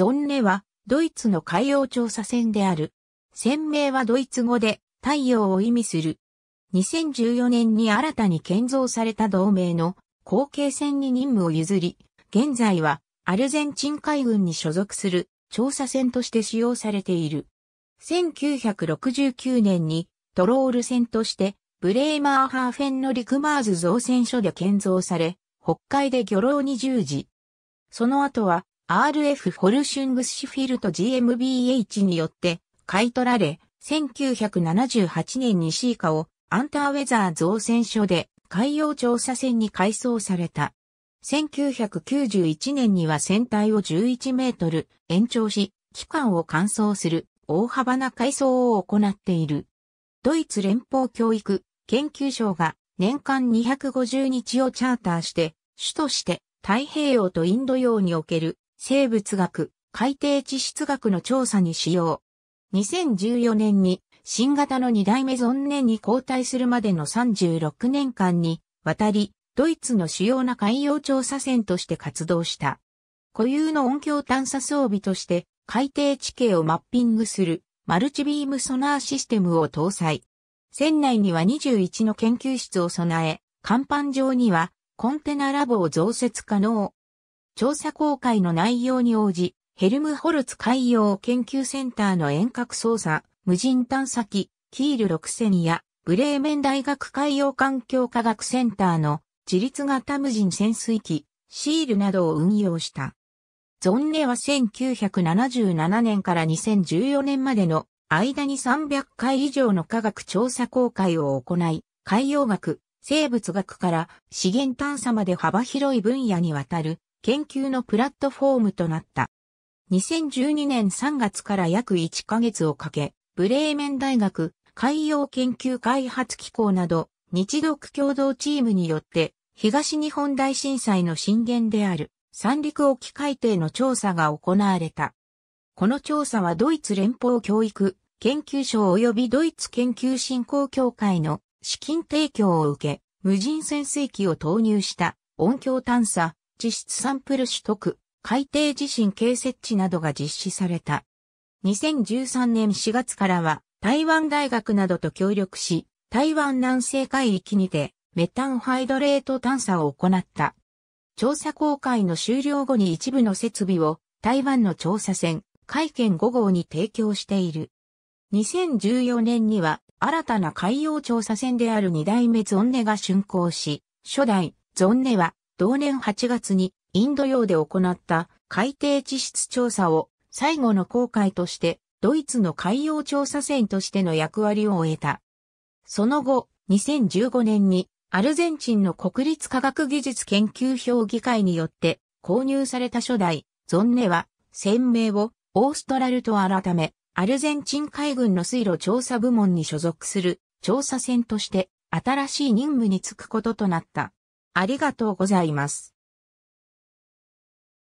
ゾンネはドイツの海洋調査船である。船名はドイツ語で太陽を意味する。2014年に新たに建造された同盟の後継船に任務を譲り、現在はアルゼンチン海軍に所属する調査船として使用されている。1969年にトロール船としてブレーマーハーフェンのリクマーズ造船所で建造され、北海で漁労に従事。その後は RF フォルシュングスシフィルト GmbH によって買い取られ、1978年にシーカをアンターウェザー造船所で海洋調査船に改装された。1991年には船体を11メートル延長し、期間を乾燥する大幅な改装を行っている。ドイツ連邦教育研究所が年間250日をチャーターして、主として太平洋とインド洋における生物学、海底地質学の調査に使用。2014年に新型の2代目ゾンネに交代するまでの36年間にわたり、ドイツの主要な海洋調査船として活動した。固有の音響探査装備として海底地形をマッピングするマルチビームソナーシステムを搭載。船内には21の研究室を備え、甲板上にはコンテナラボを増設可能。調査公開の内容に応じ、ヘルムホルツ海洋研究センターの遠隔操作、無人探査機、キール6000や、ブレーメン大学海洋環境科学センターの自立型無人潜水機、シールなどを運用した。ゾンネは1977年から2014年までの間に300回以上の科学調査公開を行い、海洋学、生物学から資源探査まで幅広い分野にわたる研究のプラットフォームとなった。2012年3月から約1ヶ月をかけ、ブレーメン大学海洋研究開発機構など日独共同チームによって東日本大震災の震源である三陸沖海底の調査が行われた。この調査はドイツ連邦教育研究所及びドイツ研究振興協会の資金提供を受け、無人潜水機を投入した音響探査、実質サンプル取得、海底地震計設置などが実施された。2013年4月からは台湾大学などと協力し、台湾南西海域にてメタンハイドレート探査を行った。調査公開の終了後に一部の設備を台湾の調査船、海検5号に提供している。2014年には新たな海洋調査船である2代目ゾンネが竣工し、初代ゾンネは同年8月にインド洋で行った海底地質調査を最後の航海として、ドイツの海洋調査船としての役割を終えた。その後、2015年にアルゼンチンの国立科学技術研究評議会によって購入された初代ゾンネは船名をオーストラルと改め、アルゼンチン海軍の水路調査部門に所属する調査船として新しい任務に就くこととなった。ありがとうございます。